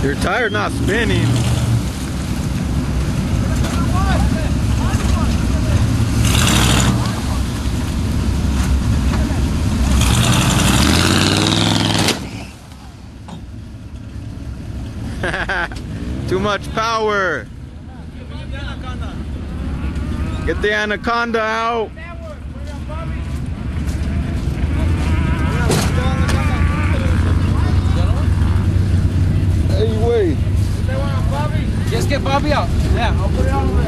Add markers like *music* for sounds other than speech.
car's not spinning. *laughs* Too much power. Get the anaconda out. Just get Bobby out. Yeah, I'll put it on.